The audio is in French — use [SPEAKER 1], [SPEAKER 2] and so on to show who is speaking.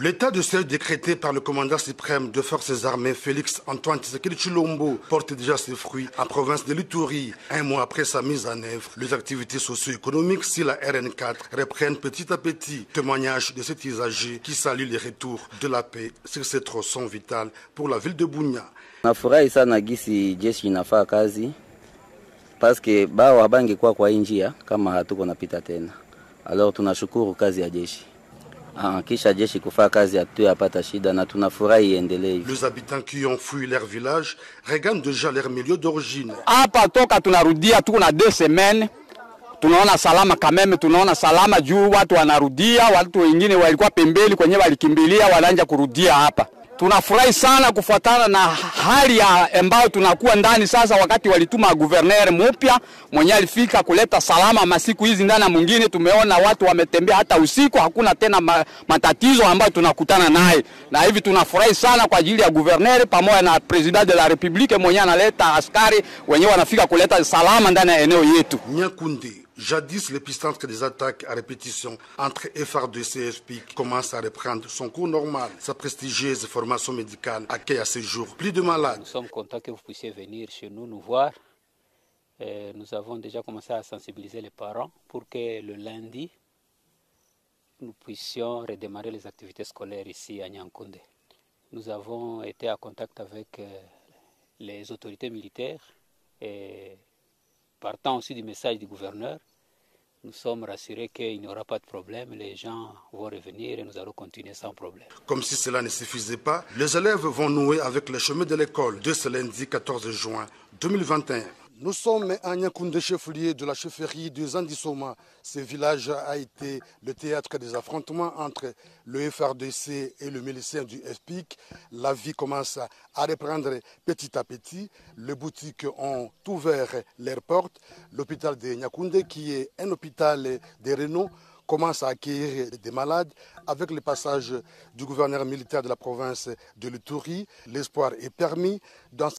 [SPEAKER 1] L'état de siège décrété par le commandant suprême de forces armées Félix Antoine Tshisekedi Chilombo porte déjà ses fruits en province de l'Ituri. Un mois après sa mise en œuvre, les activités socio-économiques sur la RN4 reprennent petit à petit. Témoignage de cet usager qui salue les retours de la paix sur ces tronçons vitaux pour la ville de.
[SPEAKER 2] Nafurahi sana gisi jeshi inafaa kazi kwa tena. Alors tunashukuru kazi jeshi. Ah, kisha jeshi kufaa kazi hatuyapata shida na tunafurahi iendelee hivi.
[SPEAKER 1] Les habitants qui ont fui leur village regagnent déjà leur milieu d'origine.
[SPEAKER 3] hapa toka tunarudia tuko na deux semaines tunaona salama kameme, tunaona salama juu watu wanarudia, watu wengine walikuwa pembeni kwenye walikimbilia wanaanza kurudia hapa. Tunafurahi sana kufuatana na hali ya ambayo tunakuwa ndani sasa. Wakati walituma guverner mpya mwenye alifika kuleta salama masiku hizi ndani ya mwingine, tumeona watu wametembea hata usiku, hakuna tena ma, matatizo ambayo tunakutana naye, na hivi tunafurahi sana kwa ajili ya guverner pamoja na president de la republique mwenye analeta askari wenyewe wanafika kuleta salama ndani ya eneo yetu.
[SPEAKER 1] Nyakunde, jadis l'épicentre des attaques à répétition entre FRDC et FPIC commence à reprendre son cours normal. Sa prestigieuse formation médicale accueille à ce jour plus de malades.
[SPEAKER 4] Nous sommes contents que vous puissiez venir chez nous nous voir. Euh, nous avons déjà commencé à sensibiliser les parents pour que le lundi, nous puissions redémarrer les activités scolaires ici à Nyankonde. Nous avons été en contact avec euh, les autorités militaires et partant aussi du message du gouverneur, nous sommes rassurés qu'il n'y aura pas de problème, les gens vont revenir et nous allons continuer sans problème.
[SPEAKER 1] Comme si cela ne suffisait pas, les élèves vont nouer avec le chemin de l'école de ce lundi 14 juin 2021. Nous sommes à Nyakoundé, chef-lieu de la chefferie de Zandisoma. Ce village a été le théâtre des affrontements entre le FRDC et le milicien du FPIC. La vie commence à reprendre petit à petit. Les boutiques ont ouvert leurs portes. L'hôpital de Nyakoundé, qui est un hôpital de renom, commence à accueillir des malades. Avec le passage du gouverneur militaire de la province de l'Uturi, l'espoir est permis dans